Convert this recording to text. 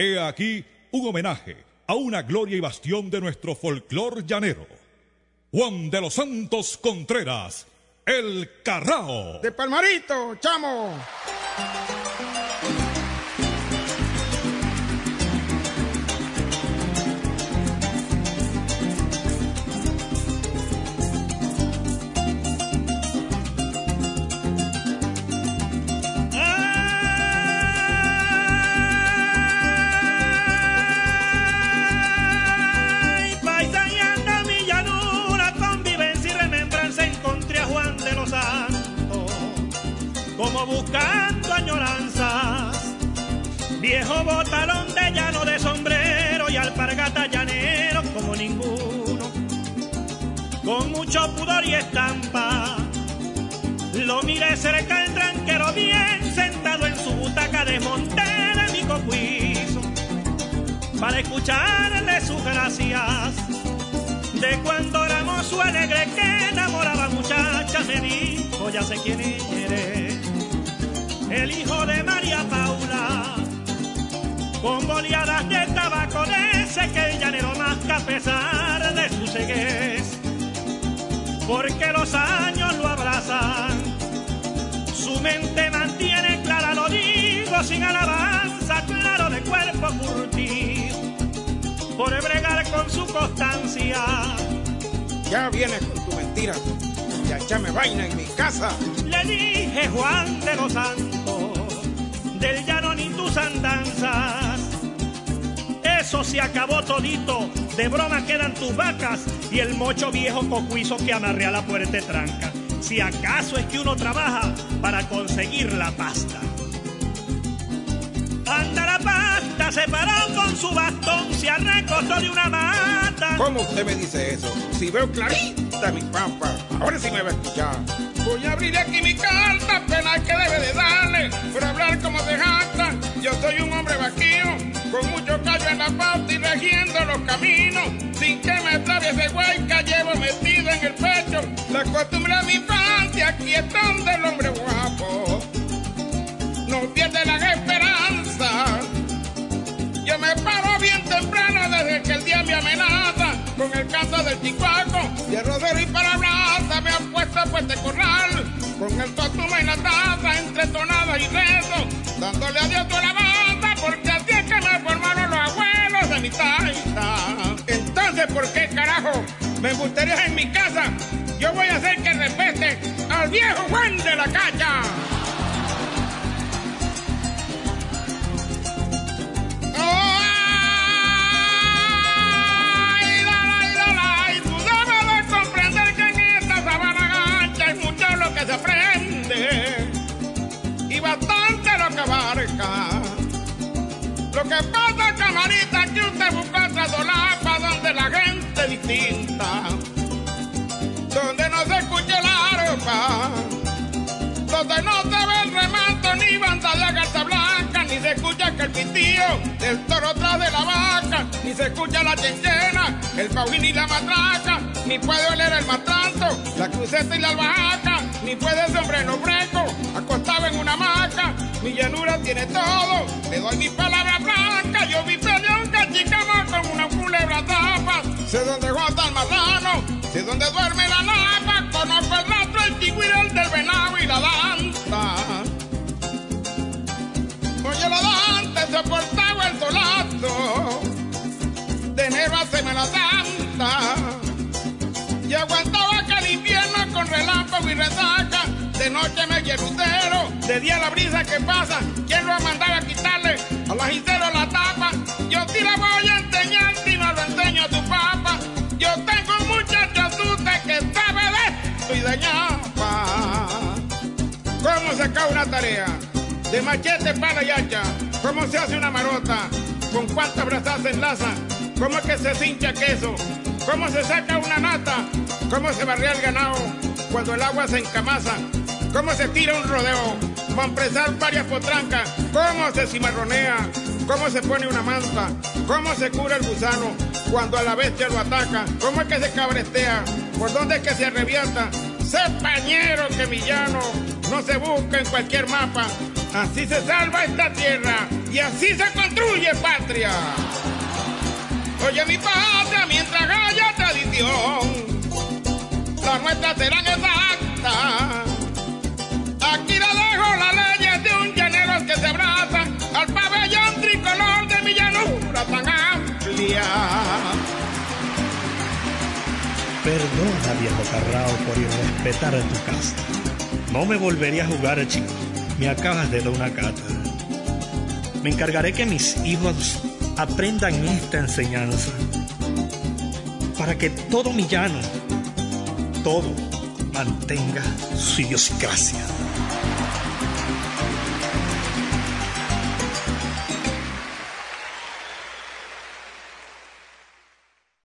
He aquí un homenaje a una gloria y bastión de nuestro folclor llanero. Juan de los Santos Contreras, el Carrao. De Palmarito, chamo. Como buscando añoranzas. Viejo botalón de llano de sombrero y alpargata llanero como ninguno, con mucho pudor y estampa. Lo miré cerca el tranquero bien sentado en su butaca de mi cocuizo para escucharle sus gracias. De cuando éramos su alegre que enamoraba muchacha, me dijo, ya sé quién eres. El hijo de María Paula, con boleadas de tabaco de ese que el llanero masca a pesar de su ceguez. Porque los años lo abrazan, su mente mantiene clara, lo digo sin alabanza, claro de cuerpo curtido, por bregar con su constancia. Ya vienes con tu mentira. Ya echame vaina en mi casa. Le dije Juan de los Santos, del llano ni tus andanzas. Eso se acabó todito, de broma quedan tus vacas y el mocho viejo cocuizo que amarre a la puerta tranca. Si acaso es que uno trabaja para conseguir la pasta. Anda la pasta, se paró con su bastón, se arrecostó de una mata. ¿Cómo usted me dice eso? Si veo clarita mi pampa, ahora sí me va a escuchar. Voy a abrir aquí mi carta, pena que debe de darle, los caminos. Sin que me atraviese hueca, llevo metido en el pecho la costumbre de mi infancia, aquí es donde el hombre guapo no pierde la esperanza. Yo me paro bien temprano desde que el día me amenaza con el canto del chicuaco en mi casa? Yo voy a hacer que respete al viejo Juan de la cacha. El pitío del toro tras de la vaca, ni se escucha la chenchena, el paujín y la matraca, ni puede oler el matranto, la cruceta y la albahaca, ni puede ese hombre no breco, acostado en una hamaca, mi llanura tiene todo, le doy mi palabra blanca, yo vi peleón cachicama con una culebra tapa, sé dónde guarda Noche me lucero, de día la brisa que pasa. ¿Quién lo ha mandado a quitarle a la la tapa? Yo sí la voy a enseñar si no lo enseño a tu papá. Yo tengo un muchacho astuta que sabe de esto y de ñapa. ¿Cómo se una tarea? De machete para y. ¿Cómo se hace una marota? ¿Con cuántas brazas se enlaza? ¿Cómo es que se cincha queso? ¿Cómo se saca una nata? ¿Cómo se barría el ganado cuando el agua se encamaza? ¿Cómo se tira un rodeo? ¿Cómo empresar varias potrancas? ¿Cómo se cimarronea? ¿Cómo se pone una manta? ¿Cómo se cura el gusano cuando a la bestia lo ataca? ¿Cómo es que se cabrestea? ¿Por dónde es que se arrebienta? Sé pañero que villano no se busca en cualquier mapa. Así se salva esta tierra y así se construye patria. Oye mi patria mientras haya tradición, las nuestras serán Perdona, viejo carrao, por irrespetar a tu casa. No me volvería a jugar, chico. Me acabas de dar una cata. Me encargaré que mis hijos aprendan esta enseñanza. Para que todo mi llano, todo, mantenga su idiosincrasia.